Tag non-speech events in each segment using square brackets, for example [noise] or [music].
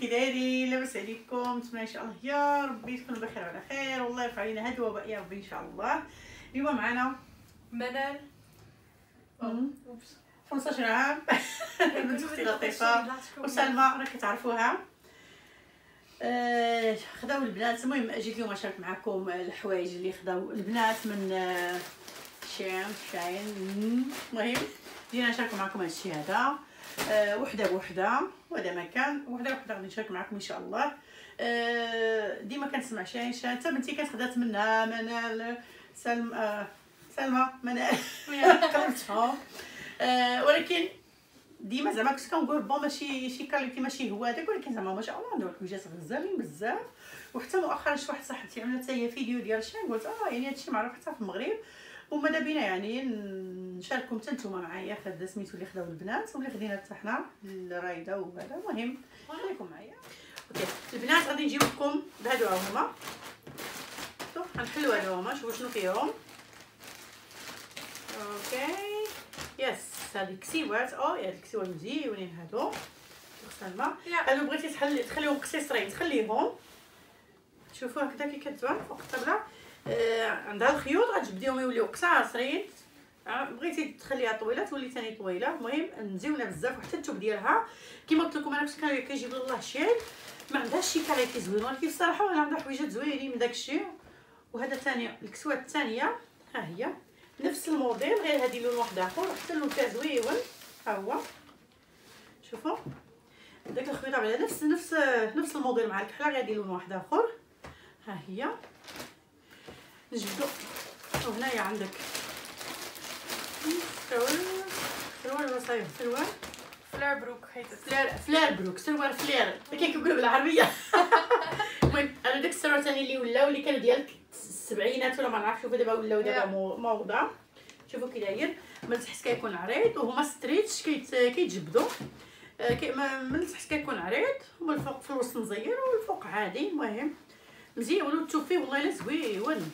كي دايرين لاباس عليكم نتمنى إن شاء الله يا ربي تكونوا بخير وعلى خير. والله يرفع علينا هاد الوباء يا ربي إن شاء الله. اليوم معنا منال. مم. أوبس. 15 عام [laughs] [laughs] بنت أختي لطيفة. وسلمى راك تعرفوها. آه، خداو البنات. المهم جيت اليوم نشارك معكم الحوايج اللي خداو البنات من آه، شين شاين. المهم جينا نشارك معكم هذا الشيء هذا. آه، وحدة بوحده وهذا ما كان. وحدة بوحده غادي نشارك معكم إن شاء الله. آه، ديما كنسمع Shein حتى بنتي كانت خدات منها منال سلمى آه، سلمى منال. [laughs] قلبتهم آه، ولكن ديما زعما كنت كنقول bon ماشي شي qualité ماشي هو هذاك. ولكن زعما ما شاء الله عندهم الحويجات غزالين بزاف. وحتى مؤخرا شي واحد صاحبتي عملت هي فيديو ديال شي قلت آه يعني هادشي معروف حتى في المغرب. وماذا بينا يعني نشارككم حتى نتوما معايا في سميتو اللي خداو البنات واللي خدينا حتى حنا الرايدة وهذا. المهم خليكم معايا. OK. البنات غادي نجيب لكم بهادو هما. شوف غنحلو هادو هما شوفوا شنو فيهم. OK. yes هادي كسيوات أو يا هادي كسيوات مزيونين هادو. سلمى. هادو بغيتي تحل تخليهم قصيصرين تخليهم. شوفوا هكذا كي كتبان فوق الطبلة. آه عندها الخيوط غتجبديهم يوليو قصاصرين. بغيتي تخليها طويلة تولي ثاني طويلة. المهم مزيونه بزاف وحتى الثوب ديالها. كيما قلت لكم أنا كنت كيجيب الله Shein ما عندهاش شي qualité زوين ولكن الصراحة أنا عندها حويجات زوينين من داكشي. وهذا ثانية الكسوات الثانية ها هي. نفس الموديل غير هذه لون واحد آخر حتى اللون تاع زويون. ها هو. شوفوا. داك الخيط على نفس نفس نفس الموديل مع الكحله غير لون واحد آخر. ها هي. نجبدو. وهنايا عندك. سروال سروال ولا صايب سروال flair broek. flair flair broek سروال flair كيف كيقولوا بالعربيه المهم أنا داك السروال ثاني اللي ولاو اللي كانوا ديال السبعينات ولا ما نعرفش شوفوا دابا ولاو دابا موضه شوفوا كي داير من تحت كيكون عريض وهما stretch كيت كيتجبدوا آه، كي- من تحت كيكون عريض ومن الفوق في الوسط مزير والفوق عادي المهم مزيون وتشوف فيه والله الا زويون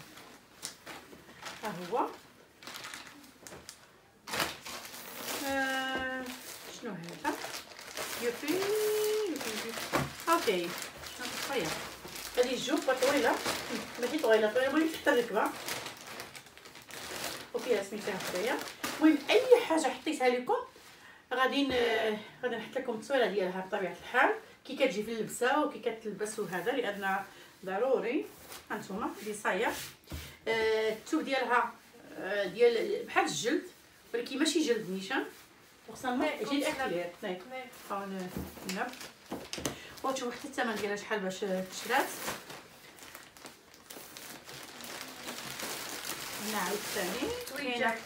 ها هو آه، شنو هذا يوفي يوفي. OK شنو طيب هذه ال jupe طويله ماشي طويله طويله المهم تحت الركبه وفيها سميتها هكايا المهم اي حاجة حطيتها لكم غادي غادي نحط لكم التصويره ديالها بطبيعه الحال كي كتجي في اللبسه وكي كتلبس وهذا لأن ضروري هانتوما اللي صاير آه، الثوب ديالها ديال بحال الجلد ولكن ماشي جلد نيشان وخصنا Nee, جلد klopt, اكلير نعم Nee. نحاول نلعب وتشوفوا حتى الثمن ديالها شحال باش تشرات هنا عاوتاني Tweed كاينة jack.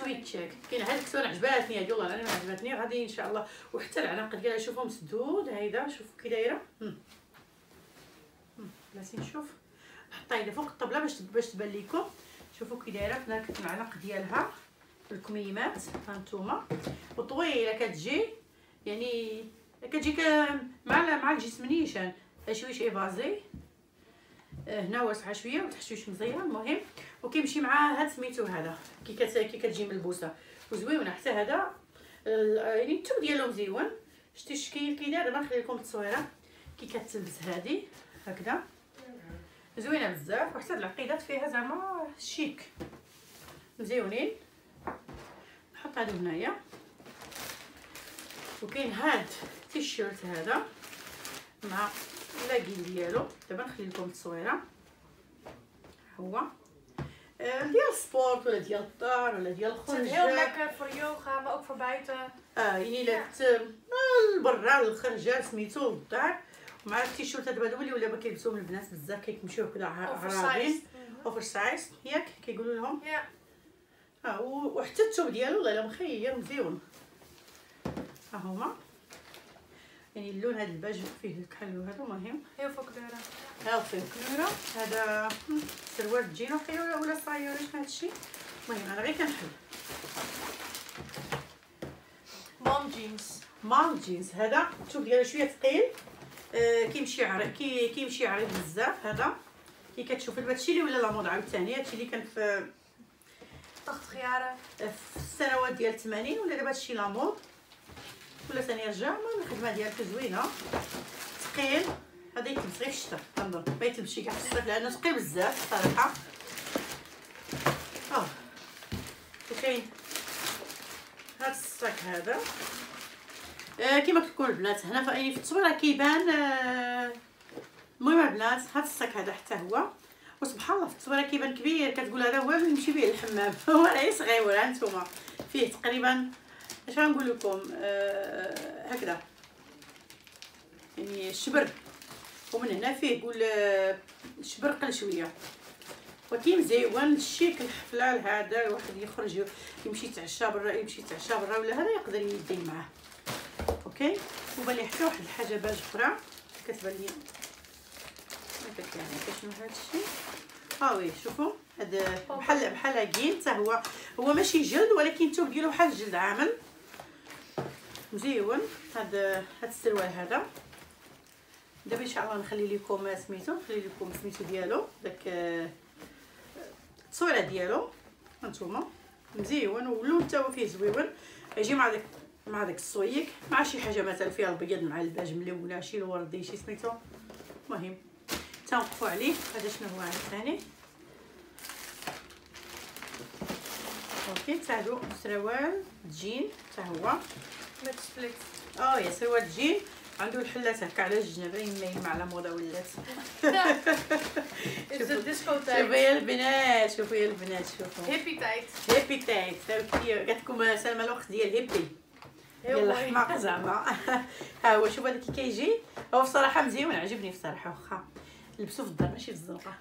tweed jack كاين هاد الكسوه عجباتني هادي والله أنا ما عجبتني غادي إن شاء الله. وحتى العناق ديالها شوفوا مسدود هيدا شوفوا كي دايرة. بلاتي نشوف هيدا فوق الطبلة باش باش تبان لكم شوفوا كي دايرة هناك العناق ديالها. الكميمات ها نتوما. وطويله كتجي يعني كتجي مع مع الجسم نيشان. شويش évasé آه، هنا واسعه شوية وتحت شويش مزيره المهم. وكيمشي مع هاد سميتو هذا. كي كت كي كتجي ملبوسه وزويونه حتى هذا يعني الثوب ديالو مزيون شتي الشكل كي داير دابا نخلي لكم التصويرة. كي كتلبس هادي هكذا. زوينة بزاف وحتى العقيدات فيها زعما شيك. مزيونين. نحط هادو هنايا. وكاين هاد التيشيرت هذا مع لاكين ديالو. دابا نخلي لكم التصويرة. هو. آه، ديال ال sport ولا ديال الدار ولا ديال heel الخرج lekker voor yoga, maar ook voor buiten. آه يعني لا ت- آه، لبرا الخرجه سميتو للدار مع التيشيرت هذا هو اللي ولا كيلبسوهم البنات بزاف كيمشيو عراضين Oversized. oversized ياك كيقولوا لهم. Ja. ها وحتى الثوب ديالو والله الا مخير مزيون. ها هما يعني اللون هذا الباج فيه الكحل وهذا مهم. Heel veel kleuren. ها فيه كلورة هذا سروال جينو خير ولا ولا صاير شنو هذا الشيء المهم أنا غير كنحل. Mom jeans. mom jeans. هذا الثوب ديالو شوية ثقيل. آه كيمشي عريض كي كيمشي عريض بزاف هذا. كي كتشوف هادشي اللي ولا لا موضه عاوتاني هادشي اللي كان في 80 jaren. في السنوات ديال 80 ولا دابا هادشي لا مود ولا ثاني رجع المهم الخدمة ديالته زوينة. ثقيل هذا يتلبس غير في الشتا كنظن. ما يتلبسش كاع في الصيف لأنه ثقيل بزاف صراحة. آه وكاين هاد الصاك هذا. آه كيما كتكون البنات. هنا في التصويره كيبان آه المهم البنات هاد الصاك هذا حتى هو. وسبحان الله في التصويره كيبان كبير كتقول هذا هو اللي نمشي به للحمام [laughs] هو راه صغير ها نتوما. فيه تقريبا اش غنقول لكم؟ آه هكذا. يعني الشبر. ومن هنا فيه قول آه، الشبر قل شوية. ولكن مزيون الشيك الحفله هذا الواحد يخرج يمشي يتعشى برا يمشي يتعشى برا ولا هذا يقدر يدي معاه. OK؟ وبان لي حتى واحد الحاجة باج أخرى. كتبان لي. هذاك يعني كشنو هذا الشيء؟ ها وي شوفوا هذا بحال بحال عجين حتى هو هو ماشي جلد ولكن الثوب ديالو بحال الجلد عامل. مزيون. هذا هذا السروال هذا. دابا ان شاء الله نخلي لكم سميتو نخلي لكم سميتو ديالو. داك آه، التصويرة ديالو. هانتوما. مزيون. واللون هو فيه زويون. يجي مع داك مع داك الصويك. مع شي حاجة مثلا فيها البيض مع الباج ملونة شي الوردي شي سميتو. المهم تنوقفوا عليه هذا شنو هو؟ عاوتاني OK تاعدو سروال جين حتى هو. Split. آه يا سروال جين. عنده الحلات هكا على الجنب يما على موضة ولات. شوفوا. يا البنات شوفوا يا البنات شوفوا. Hippie tijd. hippie tijd قالت لكم سلمى الوقت ديال hippie ديال mooi. الحماق زعما. [laughs] ها هو شوف هذا كي كيجي. هو بصراحة مزيون عجبني بصراحة واخا. لبسو في الدار ماشي في الزنقة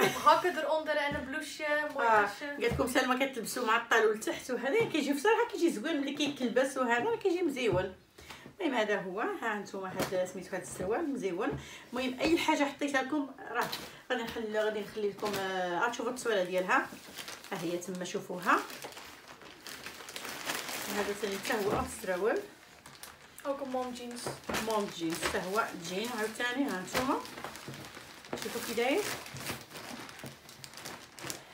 met hakken eronder en een blouseje. Mooi آه،. قالت لكم سلمى كتلبسو معطل ولتحت وهذا كيجي بصراحه كيجي زوين ملي كيتلبس وهذا كيجي مزيون المهم هذا هو ها أنتم هذا سميتو هذا السروال مزيون المهم أي حاجة حطيتها لكم راه غادي نخلي غادي نخلي لكم آه عاد تشوفوا التصويره ديالها ها هي تما شوفوها هذا ثاني حتى هو السروال een mom jeans. mom jeans حتى هو جين عاوتاني ها نتوما شوفوا كي داير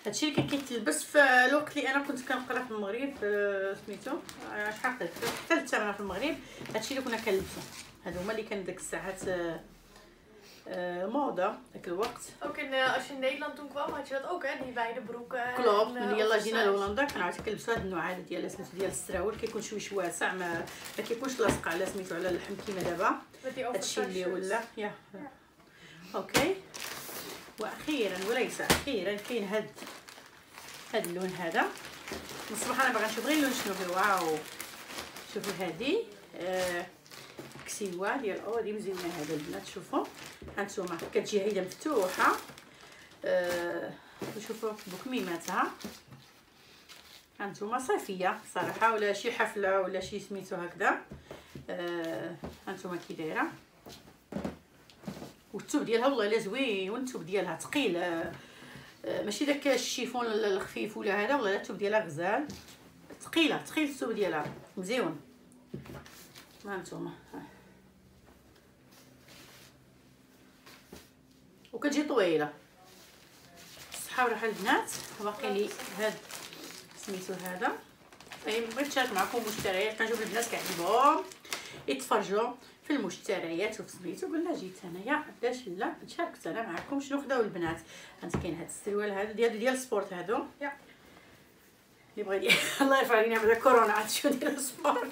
هادشي اللي كان كيتلبس في الوقت اللي أنا كنت كنقرا في المغرب آه، سميتو آه، شحال حتى الثامنه في المغرب هادشي اللي كنا كنلبسو. هادو هما اللي كان ديك الساعات آه، موضة داك الوقت. Ook in, eh, als je in Nederland toen kwam, had je dat ook, hè? Die wijde broeken. Klopt. en, ملي جينا. لهولندا كنعرفو كنلبسو هاد النوع هذا ديال سميتو ديال السراول. كيكون شويش واسع ما ما كيكونش لاصق على سميتو على اللحم كيما دابا. هادشي اللي. ولا ja. Oké. وأخيرا وليس أخيرا كاين هاد هاد اللون هذا. من الصباح أنا باغا نشوف غير اللون شنو wow. شوفوا هادي. آه كسيوة ديال أو هادي مزيونه هذا البنات شوفوا. هانتوما كتجي هيدا مفتوحة. آه شوفوا بكميماتها. هانتوما صيفيه صراحة ولا شي حفلة ولا شي سميتو هكذا. آه هانتوما كي دايرة. والثوب ديالها والله الا زوين والثوب ديالها ثقيل آه، آه، ماشي داك الشيفون الخفيف ولا هذا والله الثوب ديالها غزال. ثقيله ثقيل الثوب ديالها. مزيون. ها نتوما. وكتجي طويلة. الصحة والراحة البنات باقي لي هاد سميتو هذا. المهم بغيت نشارك معكم مشتريات كنشوف البنات كيعجبهم. يتفرجوا. في المشتريات وفي سميتو قلنا جيت انايا علاش لا شاركت أنا معكم شنو خداو البنات. انت كاين هاد السروال هذا ديال ديال ال sport هادو. ja. اللي بغى [laughs] الله يرفع علينا بعد كورونا عاد شنو ديال ال sport.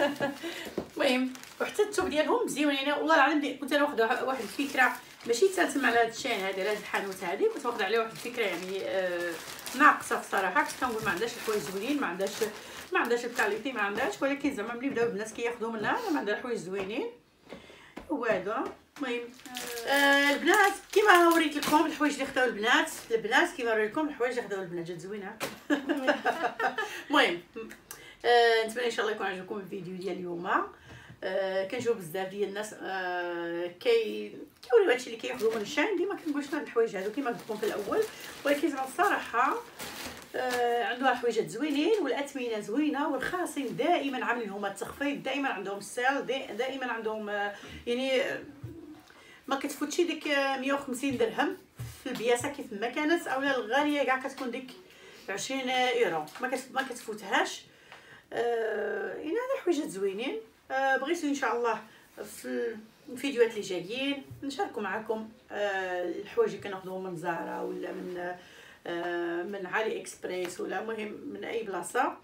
[laughs] المهم وحتى الثوب ديالهم مزيون يعني والله العظيم كنت أنا واخدة واحد الفكرة ماشي تنسمع على هاد ال Shein هذا على هاد الحانوت هذه كنت واخدة عليه واحد الفكرة يعني آه ناقصة بصراحه كنت كنقول ما عندهاش الحوايج زوينين ما عندهاش ما عندهاش ال qualité ما عندهاش ولكن زعما ملي بداو الناس كياخذوا منها ما عندها الحوايج زوينين وهذا المهم آه البنات كيما وريت لكم الحوايج اللي خداو البنات البنات كيما وريت لكم الحوايج اللي خداو البنات جات زوينة. [laughs] المهم آه نتمنى إن شاء الله يكون عجبكم الفيديو ديال اليوم. آه كنشوف بزاف ديال الناس آه كي كيوريو هادشي اللي كياخذوا من ال Shein ديما كنقول شنو هاد الحوايج هادو كيما قلت لكم في الأول ولكن زعما الصراحة عندها حوايجات زوينين والاثمنه زوينة والخاصين دائما عاملين هما التخفيض دائما عندهم ال sale دائما عندهم آه يعني آه، ما كتفوتش ديك آه، 150 درهم في البياسة كيف ما كانت أولا الغالية كاع كتكون ديك 20 إيرو. ما كت- ما كتفوتهاش. آه يعني هذا حوايجات زوينين. آه بغيتو إن شاء الله في الفيديوهات اللي جايين نشاركوا معكم آه، الحوايج اللي كناخذوهم من زارا ولا من آه، من علي إكسبريس ولا مهم من أي بلاصة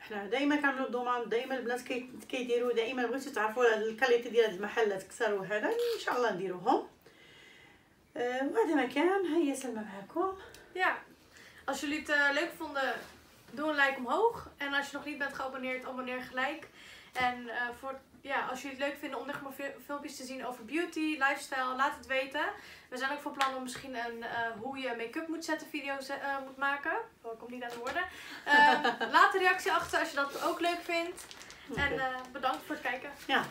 حنا دائما كنعملوا demande دائما البنات كي- كيديروا دائما بغيتو تعرفوا ال qualité ديال المحلات كثر وهذا إن شاء الله نديروهم آه، وهذا ما كان هيا سلمى معكم Ja, als jullie het eh, leuk vonden, doe een like omhoog. En als je nog niet bent geabonneerd, abonneer gelijk. En eh, voor, ja, als jullie het leuk vinden om nog maar, filmpjes te zien over beauty, lifestyle, laat het weten. We zijn ook van plan om misschien een eh, hoe je make-up moet zetten video uh, eh, moet maken. Oh, ik kom niet aan de woorden. Ehm, [laughs] laat een reactie achter als je dat ook leuk vindt. En eh, bedankt voor het kijken. Ja,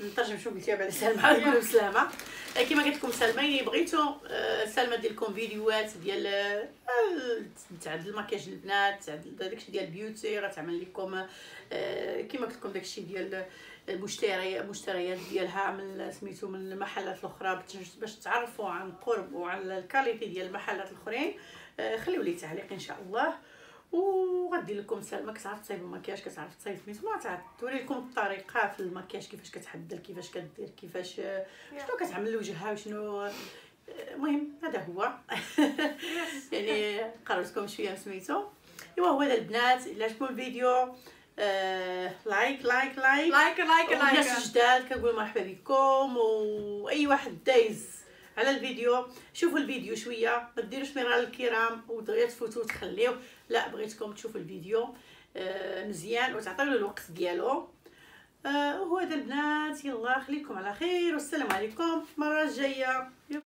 نترجم شو قلتي على سلمى نقولوا سلامة. آه، كيما قلت لكم سلمى إلا بغيتو آه، سلمى دير لكم فيديوهات ديال آه، تاع المكياج البنات تاع داكشي ديال ال beauty غتعمل لكم آه، كيما قلت لكم داكشي ديال المشتري المشتريات ديالها من سميتو من المحلات الأخرى باش- تعرفوا عن قرب وعن ال qualité ديال المحلات الأخرين. آه، خليو لي تعليق إن شاء الله. وغادي لكم سلمى كتعرف تصايب المكياج كتعرف تصايب سميتو ما تعرف توري لكم الطريقة في المكياج كيفاش كتعدل كيفاش كدير كيفاش شنو كتعمل لوجهها وشنو المهم هذا هو. [laughs] يعني قررتكم شوية سميتو. إيوا هو هذا البنات إلا عجبكم الفيديو آه like like like Liken, liken, والناس liken. الجداد كنقول مرحبا بكم وأي واحد دايز. على الفيديو. شوفوا الفيديو شوية ما ديروش مرور الكرام. ودغيا تفوتوا وتخليوه لا بغيتكم تشوفوا الفيديو. آه مزيان وتعطيو له الوقت ديالو. آه وهو هذا البنات يلا خليكم على خير والسلام عليكم. المرة الجاية.